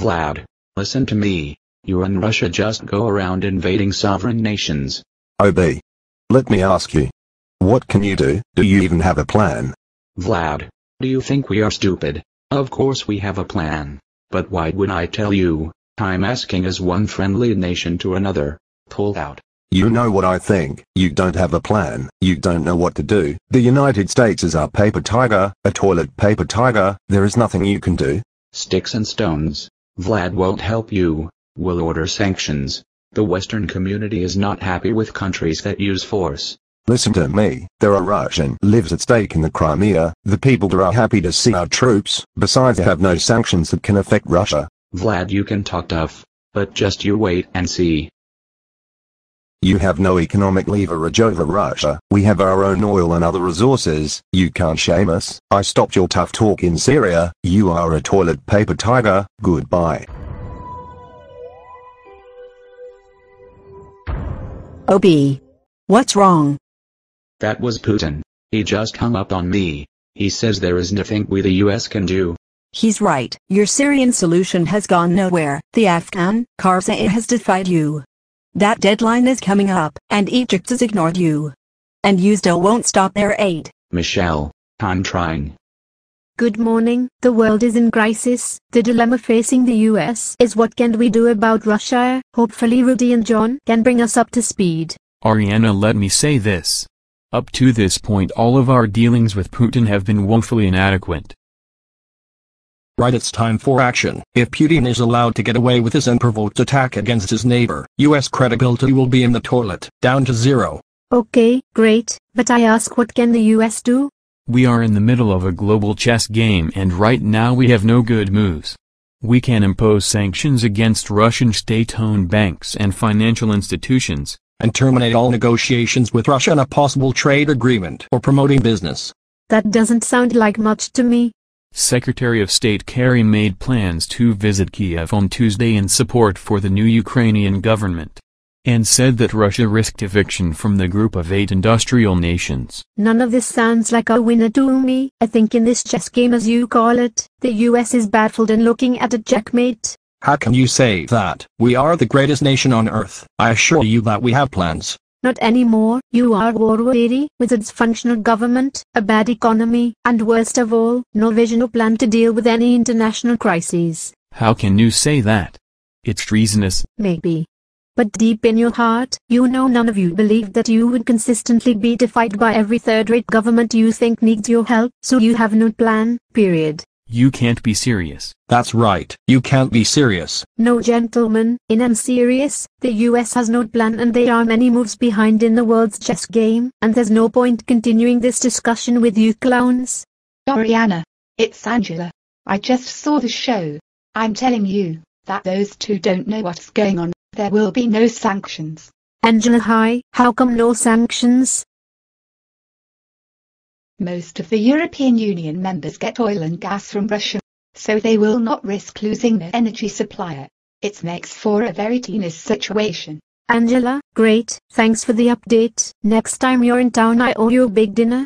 Vlad, listen to me. You and Russia just go around invading sovereign nations. OB. Let me ask you. What can you do? Do you even have a plan? Vlad, do you think we are stupid? Of course we have a plan. But why would I tell you? I'm asking as one friendly nation to another. Pull out. You know what I think. You don't have a plan. You don't know what to do. The United States is our paper tiger, a toilet paper tiger. There is nothing you can do. Sticks and stones. Vlad won't help you. We'll order sanctions. The Western community is not happy with countries that use force. Listen to me. There are Russian lives at stake in the Crimea. The people there are happy to see our troops. Besides, they have no sanctions that can affect Russia. Vlad, you can talk tough. But just you wait and see. You have no economic leverage over Russia. We have our own oil and other resources. You can't shame us. I stopped your tough talk in Syria. You are a toilet paper tiger. Goodbye. OB. What's wrong? That was Putin. He just hung up on me. He says there is nothing we the US can do. He's right. Your Syrian solution has gone nowhere. The Afghan Karzai has defied you. That deadline is coming up, and Egypt has ignored you. And you still won't stop their aid. Michelle, I'm trying. Good morning. The world is in crisis. The dilemma facing the US is what can we do about Russia? Hopefully Rudy and John can bring us up to speed. Ariana let me say this. Up to this point all of our dealings with Putin have been woefully inadequate. Right it's time for action. If Putin is allowed to get away with his unprovoked attack against his neighbor, US credibility will be in the toilet, down to zero. Okay, great, but I ask what can the US do? We are in the middle of a global chess game and right now we have no good moves. We can impose sanctions against Russian state-owned banks and financial institutions, and terminate all negotiations with Russia on a possible trade agreement or promoting business. That doesn't sound like much to me. Secretary of State Kerry made plans to visit Kiev on Tuesday in support for the new Ukrainian government, and said that Russia risked eviction from the group of eight industrial nations. None of this sounds like a winner to me. I think in this chess game as you call it, the US is baffled and looking at a checkmate. How can you say that? We are the greatest nation on earth. I assure you that we have plans. Not anymore, you are war-weary, with its functional government, a bad economy, and worst of all, no vision or plan to deal with any international crises. How can you say that? It's treasonous. Maybe. But deep in your heart, you know none of you believe that you would consistently be defied by every third-rate government you think needs your help, so you have no plan, period. You can't be serious. That's right, you can't be serious. No gentlemen, in I'm serious, the US has no plan and they are many moves behind in the world's chess game, and there's no point continuing this discussion with you clowns. Ariana, it's Angela. I just saw the show. I'm telling you, that those two don't know what's going on, there will be no sanctions. Angela hi, how come no sanctions? Most of the European Union members get oil and gas from Russia, so they will not risk losing their energy supplier. It makes for a very tense situation. Angela, great, thanks for the update. Next time you're in town I owe you a big dinner.